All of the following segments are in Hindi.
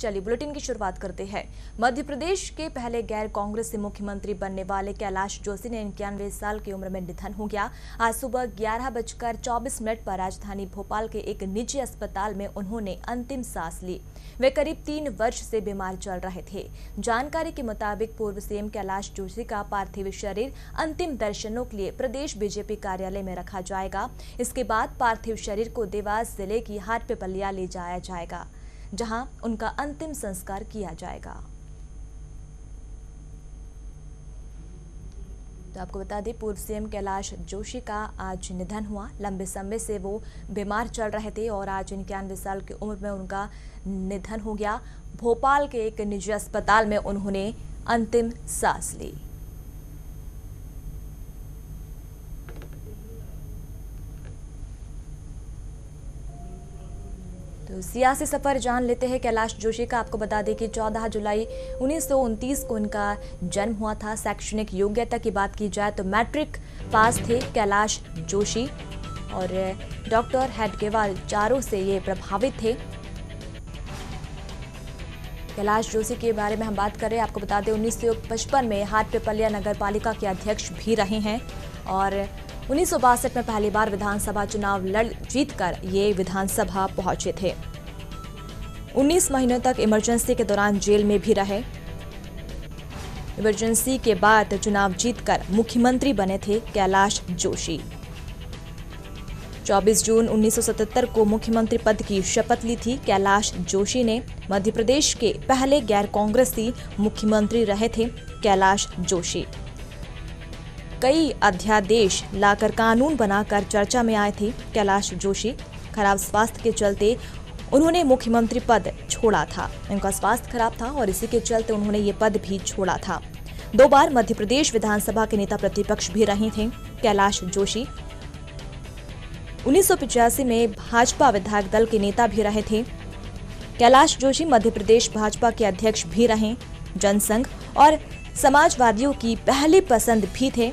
चलिए बुलेटिन की शुरुआत करते हैं। मध्य प्रदेश के पहले गैर कांग्रेस से मुख्यमंत्री बनने वाले कैलाश जोशी ने इक्यानवे साल की उम्र में निधन हो गया। आज सुबह ग्यारह बजकर चौबीस मिनट पर राजधानी भोपाल के एक निजी अस्पताल में उन्होंने अंतिम सांस ली। वे करीब तीन वर्ष से बीमार चल रहे थे। जानकारी के मुताबिक पूर्व सीएम कैलाश जोशी का पार्थिव शरीर अंतिम दर्शनों के लिए प्रदेश बीजेपी कार्यालय में रखा जाएगा। इसके बाद पार्थिव शरीर को देवास ज़िले की हाट पिपलिया ले जाया जाएगा। जहाँ उनका अंतिम संस्कार किया जाएगा। तो आपको बता दें, पूर्व सीएम कैलाश जोशी का आज निधन हुआ। लंबे समय से वो बीमार चल रहे थे और आज इक्यानवे साल की उम्र में उनका निधन हो गया। भोपाल के एक निजी अस्पताल में उन्होंने अंतिम सांस ली। तो सियासी सफ़र जान लेते हैं। कैलाश जोशी का आपको बता दें कि 14 जुलाई उन्नीस सौ उनतीस को इनका जन्म हुआ था। शैक्षणिक योग्यता की बात की जाए तो मैट्रिक पास थे कैलाश जोशी और डॉक्टर हेडगेवाल चारों से ये प्रभावित थे। कैलाश जोशी के बारे में हम बात करें आपको बता दें, उन्नीस सौ पचपन में हाट पिपलिया नगर पालिका के अध्यक्ष भी रहे हैं। और उन्नीस में पहली बार विधानसभा चुनाव लड़ जीतकर ये विधानसभा पहुँचे थे। 19 महीनों तक इमरजेंसी के दौरान जेल में भी रहे। इमरजेंसी के बाद चुनाव जीतकर मुख्यमंत्री बने थे कैलाश जोशी। 24 जून 1977 को मुख्यमंत्री पद की शपथ ली थी कैलाश जोशी ने। मध्य प्रदेश के पहले गैर कांग्रेसी मुख्यमंत्री रहे थे कैलाश जोशी। कई अध्यादेश लाकर कानून बनाकर चर्चा में आए थे। कैलाश जोशी, खराब स्वास्थ्य के चलते उन्होंने मुख्यमंत्री पद छोड़ा था। उनका स्वास्थ्य खराब था और इसी के चलते उन्होंने ये पद भी छोड़ा था। दो बार मध्य प्रदेश विधानसभा के नेता प्रतिपक्ष भी रहे थे। कैलाश जोशी, उन्नीस में भाजपा विधायक दल के नेता भी रहे थे। कैलाश जोशी मध्य प्रदेश भाजपा के अध्यक्ष भी रहे। जनसंघ और समाजवादियों की पहली पसंद भी थे।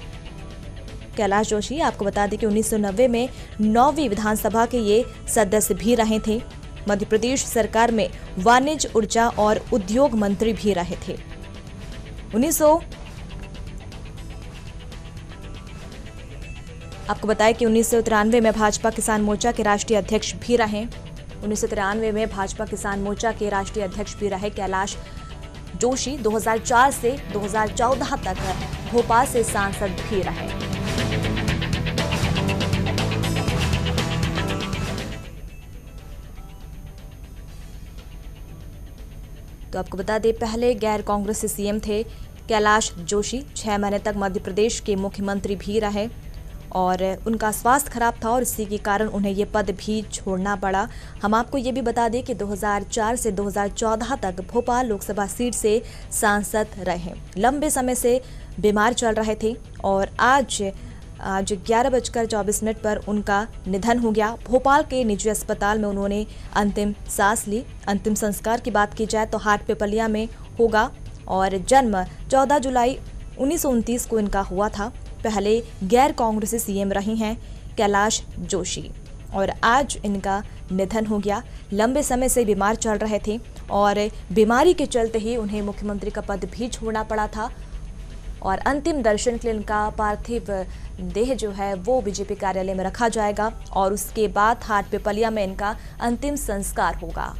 कैलाश जोशी आपको बता दें कि 1990 में नौवीं विधानसभा के ये सदस्य भी रहे थे। मध्य प्रदेश सरकार में वाणिज्य, ऊर्जा और उद्योग मंत्री भी रहे थे। उन्नीस आपको बताया कि उन्नीस सौ तिरानवे में भाजपा किसान मोर्चा के राष्ट्रीय अध्यक्ष भी रहे। उन्नीस सौ तिरानवे में भाजपा किसान मोर्चा के राष्ट्रीय अध्यक्ष भी रहे कैलाश जोशी। 2004 से 2014 तक भोपाल से सांसद भी रहे। तो आपको बता दें, पहले गैर कांग्रेसी सीएम थे कैलाश जोशी छः महीने तक मध्य प्रदेश के मुख्यमंत्री भी रहे और उनका स्वास्थ्य खराब था और इसी के कारण उन्हें ये पद भी छोड़ना पड़ा। हम आपको ये भी बता दें कि 2004 से 2014 तक भोपाल लोकसभा सीट से सांसद रहे। लंबे समय से बीमार चल रहे थे और आज आज ग्यारह बजकर चौबीस मिनट पर उनका निधन हो गया। भोपाल के निजी अस्पताल में उन्होंने अंतिम सांस ली। अंतिम संस्कार की बात की जाए तो हाट पिपलिया में होगा और जन्म 14 जुलाई उन्नीस सौ उनतीस को इनका हुआ था। पहले गैर कांग्रेसी सीएम रही हैं कैलाश जोशी और आज इनका निधन हो गया। लंबे समय से बीमार चल रहे थे और बीमारी के चलते ही उन्हें मुख्यमंत्री का पद भी छोड़ना पड़ा था। और अंतिम दर्शन के लिए उनका पार्थिव देह जो है वो बीजेपी कार्यालय में रखा जाएगा और उसके बाद हाट पिपलिया में इनका अंतिम संस्कार होगा।